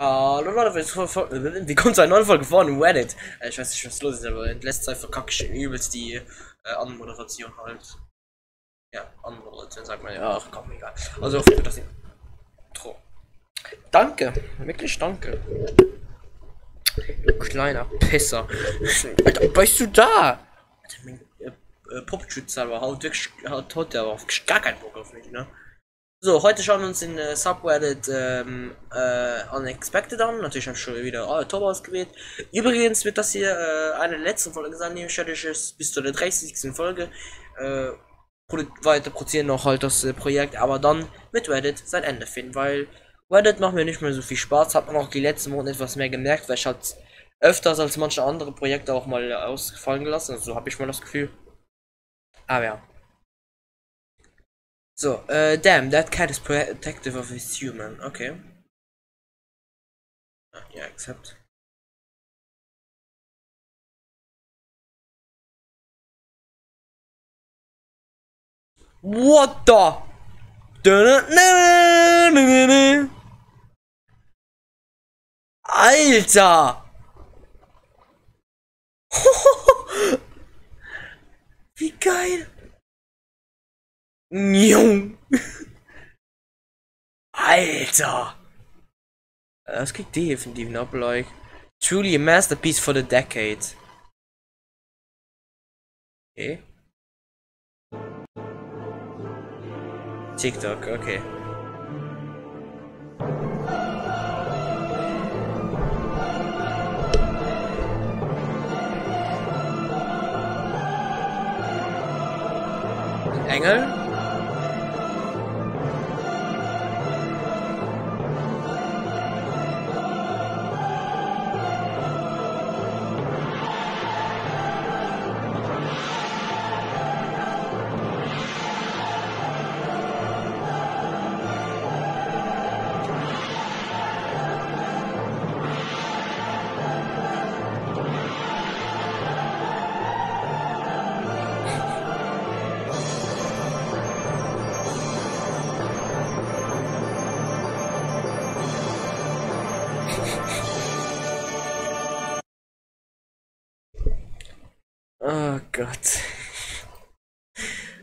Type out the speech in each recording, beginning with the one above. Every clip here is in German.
Hallo Leute, wie kommt zu einer neuen Folge von Reddit? Äh, Ich weiß nicht, was los ist, aber in letzter Zeit verkacke ich übelst die äh, Anmoderation halt. Ja, Anmoderation sagt man ja, ach komm, egal. Also ich, dass ich. Tro. Danke, wirklich danke. Du kleiner Pisser. Alter, bist du da? Alter, mein äh, äh, Popschützer haut wirklich, hat heute aber auf gar keinen Bock auf mich, ne? So, heute schauen wir uns in äh, Subreddit ähm, äh, Unexpected an. Natürlich habe ich schon wieder alle Top ausgewählt. Übrigens wird das hier äh, eine der letzten Folge sein, nämlich ich es bis zu der 30. Folge äh, weiter produzieren noch halt das äh, Projekt, aber dann mit Reddit sein Ende finden, weil Reddit macht mir nicht mehr so viel Spaß. Hat man auch die letzten Monate etwas mehr gemerkt, weil ich halt öfters als manche andere Projekte auch mal ausfallen gelassen. Also, so habe ich mal das Gefühl. Aber ja. So, uh, damn, that cat is protective of his human. Okay. Uh, yeah, accept. What the? Alter! Wie geil! Njung. Alter! Das kriegt definitiv ein Up-Like. Truly a masterpiece for the decade. Okay. TikTok, okay. Engel?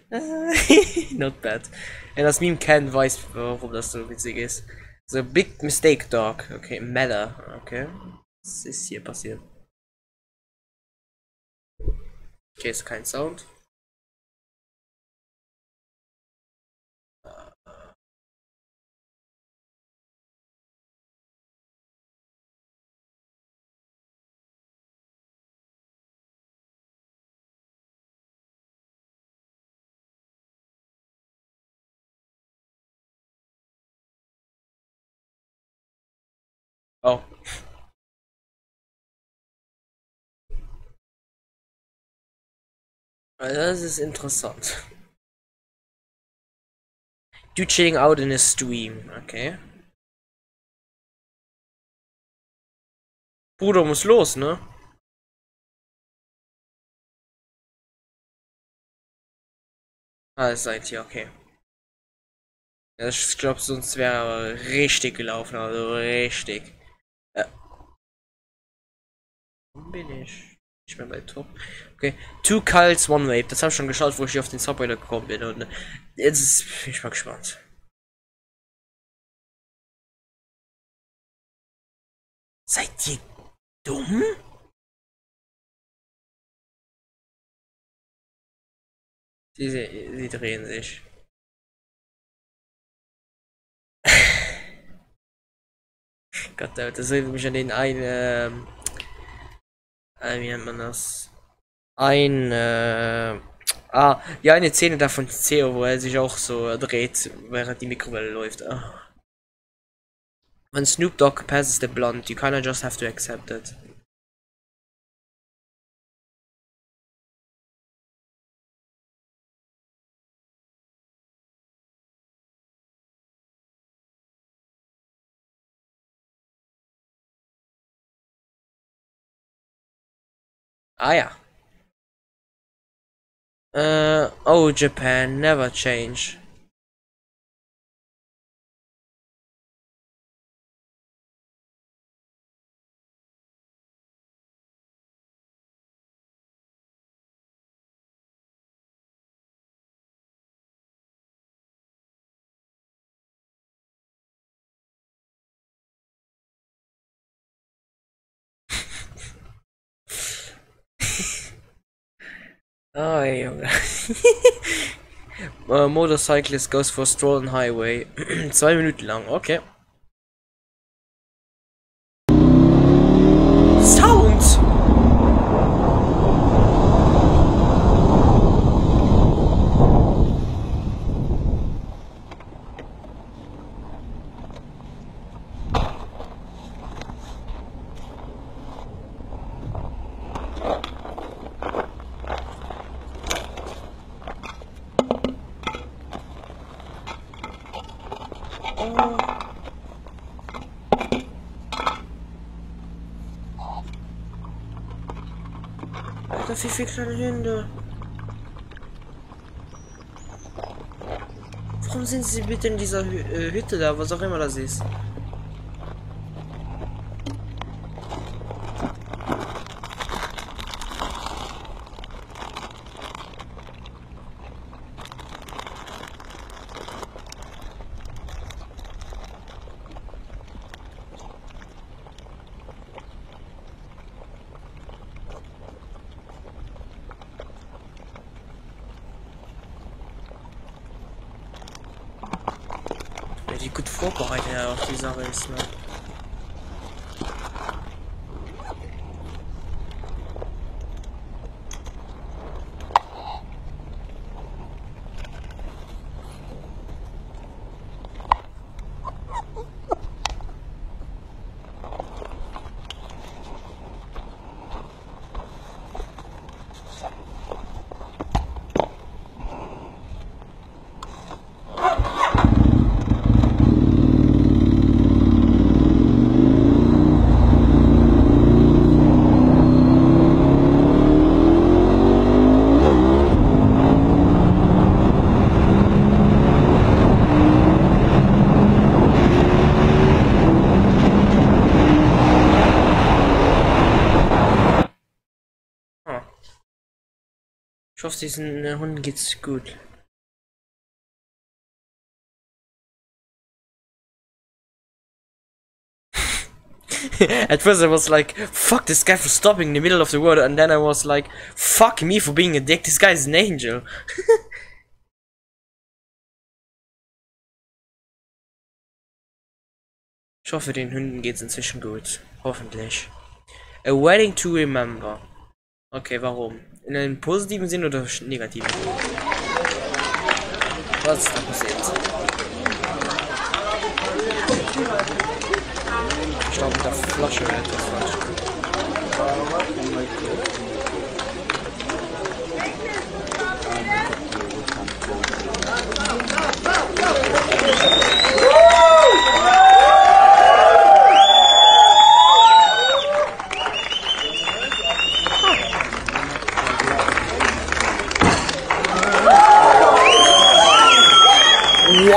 Not bad. Wer das Meme kennt, weiß, warum das so witzig ist. So, Big Mistake Dog. Okay, Meta. Okay. Was ist hier passiert? Okay, ist kein Sound. Oh. Das ist interessant. Du chilling out in a stream, okay. Bruder muss los, ne? Ah, seid hier, okay. Ich glaube, sonst wäre richtig gelaufen, also richtig. Äh. Wo bin ich? Ich bin bei Top. Okay. Two Cults, One Wave. Das habe ich schon geschaut, wo ich auf den Subway gekommen bin. Und jetzt ist, bin ich mal gespannt. Seid ihr dumm? Sie, sie drehen sich. Gott, das erinnert mich an den einen, ähm, äh, wie nennt man das? Ein, äh, ah, ja, eine Szene da von CEO, wo er sich auch so dreht, während die Mikrowelle läuft. Ah. When Snoop Dogg passes the blunt, you kinda just have to accept it. Ah ja. Uh, oh, Japan, never change. Ah, Junge. uh, motorcyclist goes for a stroll on highway. Zwei Minuten lang, okay. Alter, wie viele kleine Hunde. Warum sind sie bitte in dieser Hü äh, Hütte da, was auch immer das ist? Ja, die gut vorbereitet ja auch die Sache Ich hoffe, diesen äh, Hunden geht's gut. At first I was like, fuck this guy for stopping in the middle of the road, and then I was like, fuck me for being a dick, this guy is an angel. ich hoffe, den Hunden geht's inzwischen gut. Hoffentlich. A wedding to remember. Okay, warum? In einem positiven Sinn oder negativen? Was ist da passiert? Ich glaube, mit der Flasche wäre etwas falsch.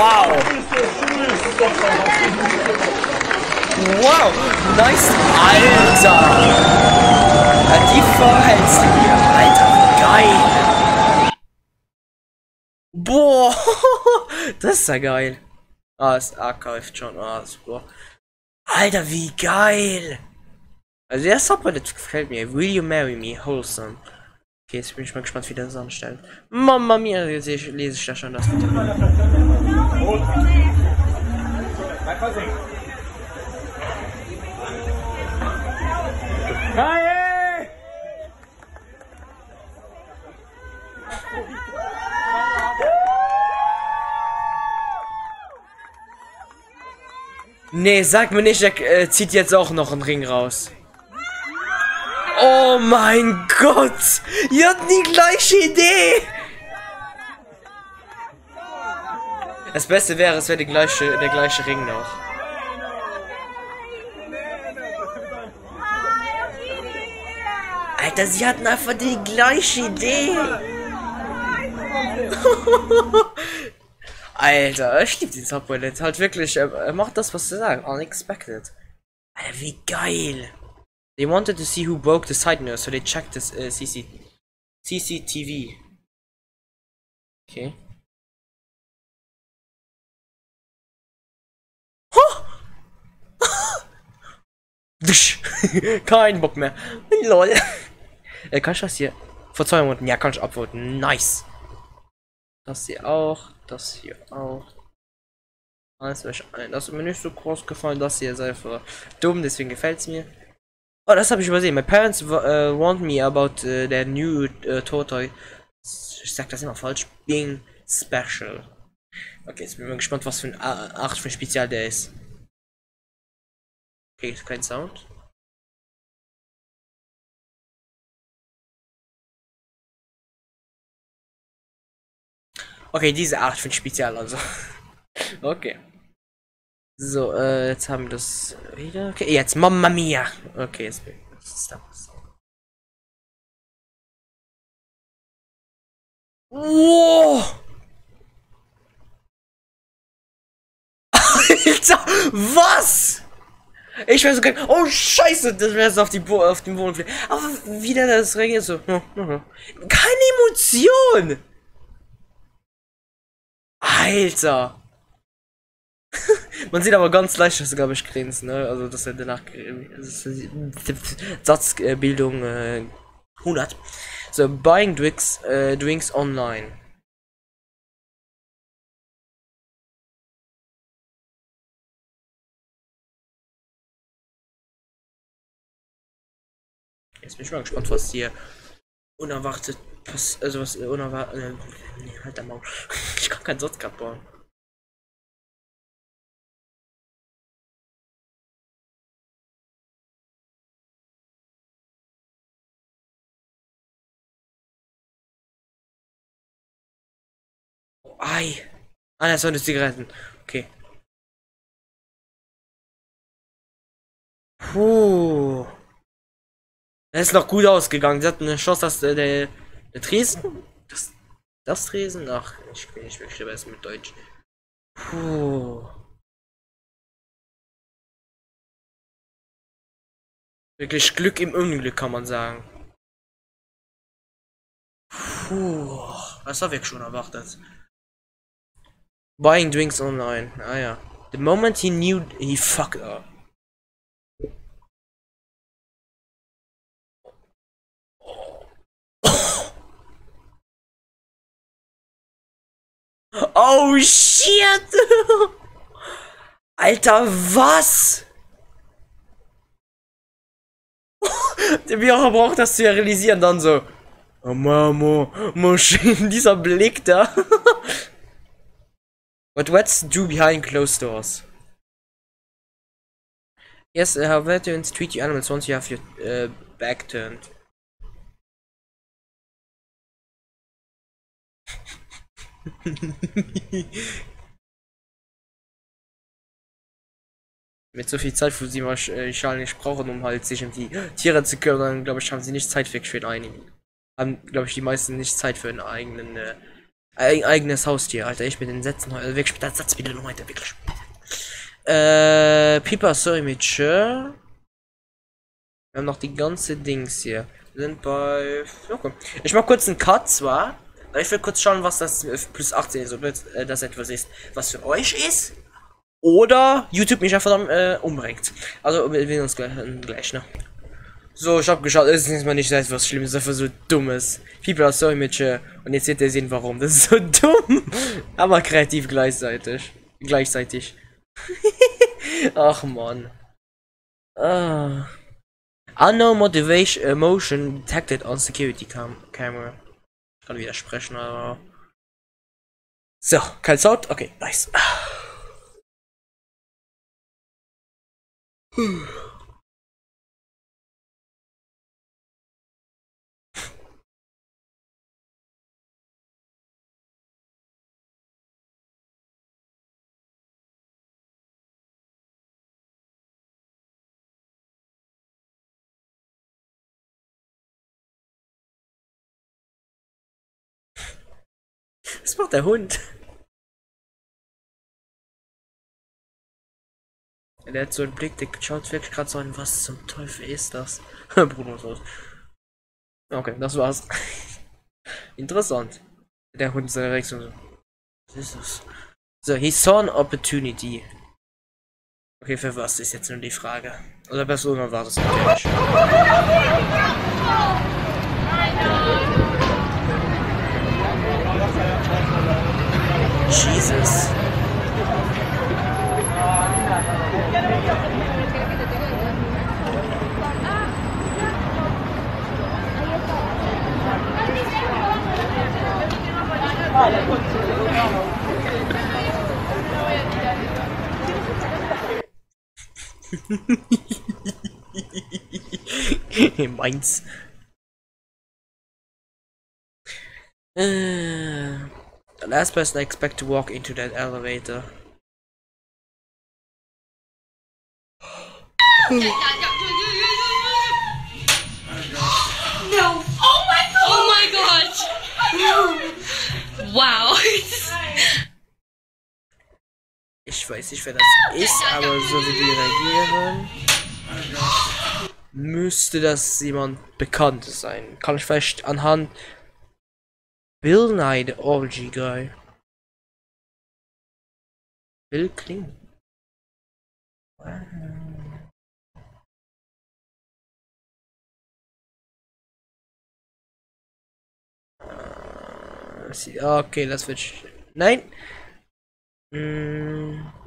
Wow! Wow! Nice! Alter! Ja, die verhältst du dir, Alter, geil! Boah! Das ist ja geil! Ah, es archived schon, ah, super. Alter, wie geil! Also der Subreddit gefällt mir. Will you marry me? Wholesome. Okay, jetzt bin ich mal gespannt, wie das anstellt. Mama mia, lese ich, lese ich da schon das. Nee, sag mir nicht, er äh, zieht jetzt auch noch einen Ring raus. Oh mein Gott! Ihr habt die gleiche Idee! Das Beste wäre, es wäre gleiche, der gleiche Ring noch. Alter, sie hatten einfach die gleiche Idee. Alter, ich liebe den Subreddit. Halt wirklich, er, macht das, was sie sagen. Unexpected. Alter, wie geil. They wanted to see who broke the site nurse, so they checked this uh, CC CCTV. Okay. Kein Bock mehr. Lol. Äh, kann ich das hier? vor zwei Monaten. Ja, kann ich abwarten. Nice. Das hier auch. Das hier auch. Alles ein. Das ist mir nicht so groß gefallen. Das hier ist einfach dumm, deswegen gefällt es mir. Oh, das habe ich übersehen. My parents uh, warned me about uh, their new uh, Tortoise. Ich sag das immer falsch. Being special. Okay, jetzt bin ich gespannt, was für ein 8 für ein Spezial der ist. Okay, kein Sound. Okay, diese Art von Spezial also. okay. So, äh, jetzt haben wir das wieder. Okay, jetzt Mamma Mia. Okay, jetzt bin ich. Wow! Alter, was? Ich weiß sogar. Oh Scheiße, das wäre auf die Bo auf dem Boden. Aber wieder das reagiert so. Keine Emotion. Alter. Man sieht aber ganz leicht, dass du glaube ich grinst, ne? Also dass er danach Satzbildung äh, 100. So buying drinks äh, drinks online. Jetzt bin ich mal gespannt, was hier unerwartet passiert. Also was unerwartet. Äh, nee, halt der Maul. ich kann keinen Satz gerade bauen. Ei. Ah, das waren die Zigaretten. Okay. Puh. Es ist noch gut ausgegangen. Sie hatten eine Chance, dass der, der, der Tresen. Das, das Tresen? Ach, ich bin nicht wirklich besser mit Deutsch. Puh. Wirklich Glück im Unglück, kann man sagen. Puh. Was habe ich schon erwartet? Buying drinks online. Ah ja. The moment he knew he fucked up. Oh shit! Alter, was? Wie auch braucht das zu realisieren, dann so. Oh Mamo, Moschin, dieser Blick da. But what's do behind closed doors? Yes, uh, how veterans treat you animals once you have your uh, back turned. Mit so viel Zeit, wo sie wahrscheinlich äh, brauchen, um halt sich um die Tiere zu kümmern, glaube ich, haben sie nicht Zeit für den einigen. Haben, glaube ich, die meisten nicht Zeit für einen eigenen, äh, ein eigenes Haustier, Alter. Ich mit den Sätzen heute, wirklich, das Satz wieder noch weiter, wirklich. Äh, Pipa, sorry, mit. Wir haben noch die ganze Dings hier. Wir sind bei. Okay. Ich mach kurz einen Cut zwar. Ich will kurz schauen, was das plus 18 so äh, das etwas ist, was für euch ist. Oder YouTube mich einfach äh, umbringt. Also wir sehen uns gleich, äh, gleich ne? So, ich hab geschaut, es ist mal nicht etwas Schlimmes, einfach so dummes. People are so immature. Und jetzt seht ihr sehen, warum. Das ist so dumm. Aber kreativ gleichzeitig. Gleichzeitig. Ach man. Ah. Unknown motivation emotion detected on security cam camera kann widersprechen, aber. So, kein Sound? Okay, nice. Was macht der Hund? Der hat so einen Blick, der schaut wirklich gerade so an, was zum Teufel ist das? Bruno ist aus. Okay, das war's. Interessant. Der Hund seine Reaktion so. Was ist das? So, he saw an opportunity. Okay, für was ist jetzt nur die Frage? Oder besser war das natürlich. Jesus. Meins. Uh, the last person I expect to walk into that elevator. No. Oh my god. Oh my god. Wow. Ich weiß nicht, wer das ist, aber so wie die reagieren, müsste das jemand Bekanntes sein. Kann ich vielleicht anhand Bill Nye, the Orgy Guy. Bill Kling. Äh, sie- Okay, das wird. sch- Nein! Mm.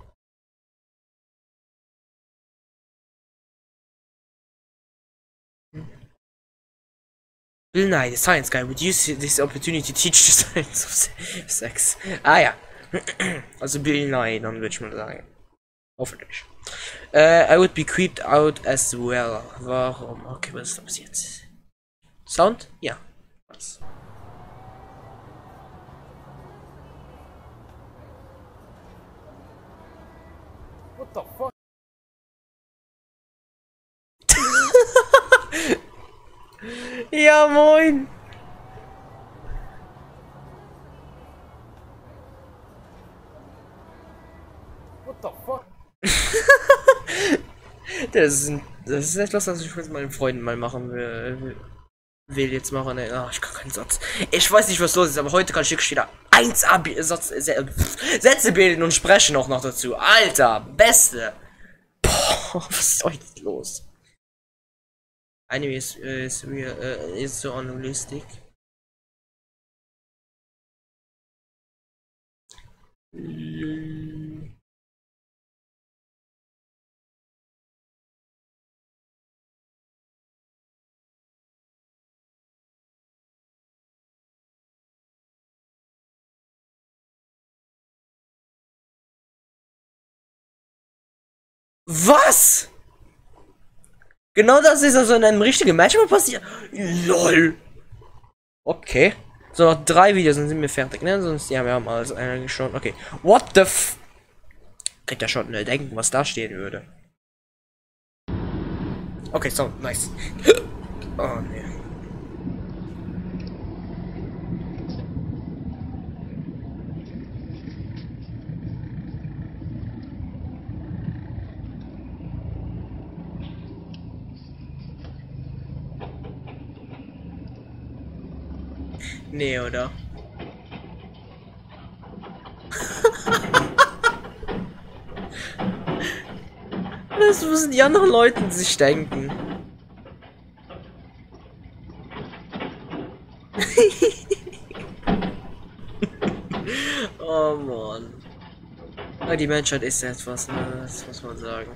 Bill Nye, the science guy, would use this opportunity to teach the science of se- sex. Ah ja. Also Bill Nye, dann würde ich mal sagen. Hoffentlich. Äh, I would be creeped out as well. Warum? Okay, was ist da passiert? Sound? Ja. Was? Ja, moin! das ist, ein- das ist etwas, was ich mit meinen Freunden mal machen will. Will jetzt machen. Ah, ich kann keinen Satz. Ich weiß nicht, was los ist, aber heute kann ich wirklich wieder 1 ab Satz, Se- Sätze bilden und sprechen auch noch dazu. Alter, beste. Boah, was ist heute los? anyways uh, it's real uh, it's so unrealistic Was? Genau das ist also in einem richtigen Match mal passiert. LOL. Okay. So, noch drei Videos, dann sind wir fertig, ne? Sonst, ja, wir haben alles schon. Okay. What the f... Kriegt ja schon äh, denken, was da stehen würde. Okay, so, nice. oh, ne. Nee, oder? Das müssen die anderen Leute sich denken. oh Mann. Ja, die Menschheit ist etwas, ne? das muss man sagen.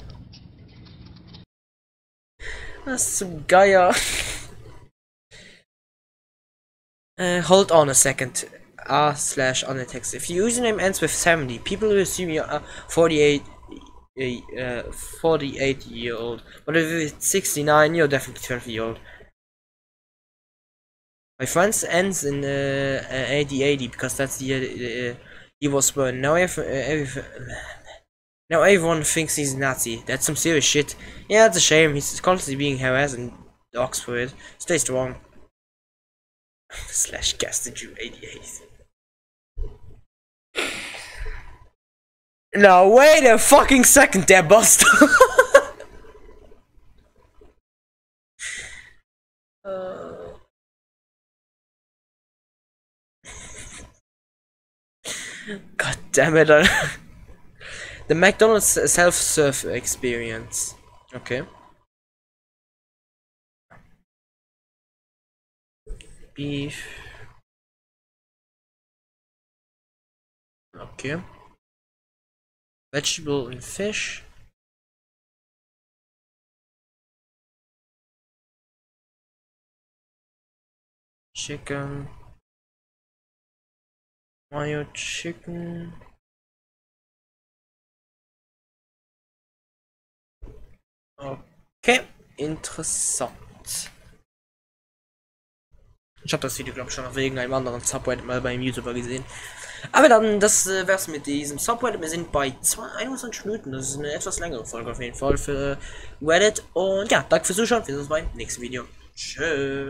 Was zum Geier. Uh, hold on a second. R slash on the text. If your username ends with 70, people will assume you're a 48, uh, 48 year old. But if it's 69, you're definitely 12 year old. My friends ends in uh, uh, 80 80 because that's the year uh, he was born. Now, if, uh, every, now everyone thinks he's Nazi. That's some serious shit. Yeah, it's a shame. He's constantly being harassed and dogs for it. Stay strong. slash Gaster Jew 88. Now wait a fucking second there, Buster. God damn it. The McDonald's self-serve experience. Okay. Beef Okay. Vegetable and fish. Chicken. Mayo chicken. Okay, interessant. Ich habe das Video glaube ich schon wegen einem anderen Subreddit mal beim YouTuber gesehen. Aber dann, das äh, wär's mit diesem Subreddit. Wir sind bei 21 Minuten. Das ist eine etwas längere Folge auf jeden Fall für Reddit. Und ja, danke fürs Zuschauen. Wir sehen uns beim nächsten Video. Tschüss.